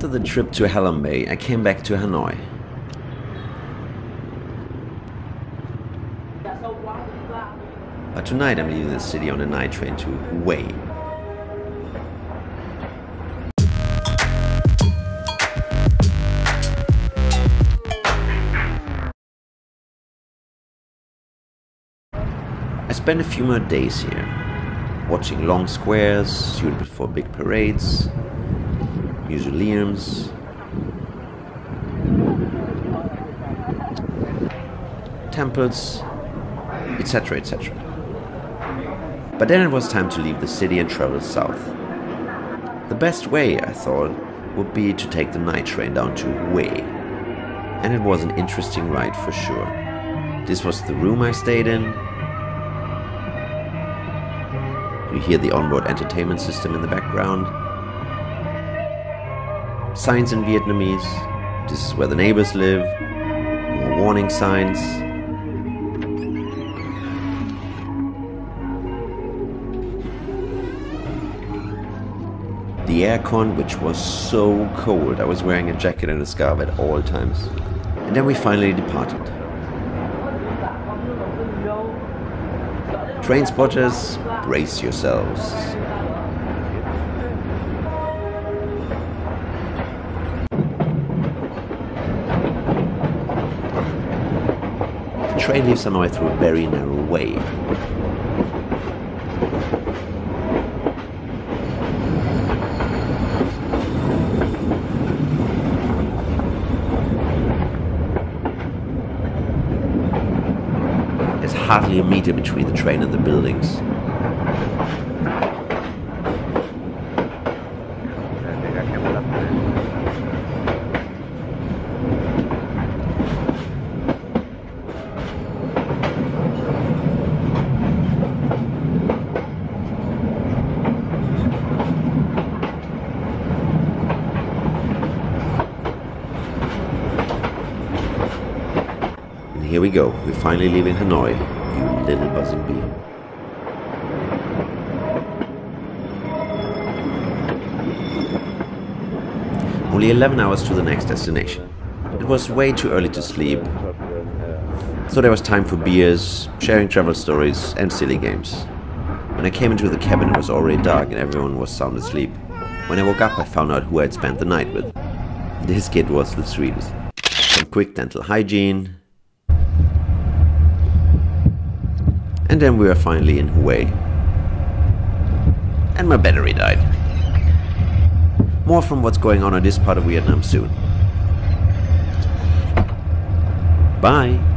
After the trip to Halong Bay, I came back to Hanoi. But tonight I'm leaving the city on a night train to Hue. I spent a few more days here, watching long squares suitable for big parades, mausoleums, temples, etc. etc. But then it was time to leave the city and travel south. The best way, I thought, would be to take the night train down to Hue. And it was an interesting ride for sure. This was the room I stayed in. You hear the onboard entertainment system in the background. Signs in Vietnamese. This is where the neighbors live. More warning signs. The aircon, which was so cold, I was wearing a jacket and a scarf at all times. And then we finally departed. Train spotters, brace yourselves. The train leaves Hanoi through a very narrow way. There's hardly a meter between the train and the buildings. Here we go. We're finally leaving Hanoi, you little buzzing bee. Only 11 hours to the next destination. It was way too early to sleep, so there was time for beers, sharing travel stories, and silly games. When I came into the cabin, it was already dark and everyone was sound asleep. When I woke up, I found out who I'd spent the night with. This kid was the sweetest. Some quick dental hygiene, And then we were finally in Hue. And my battery died. More from what's going on in this part of Vietnam soon. Bye.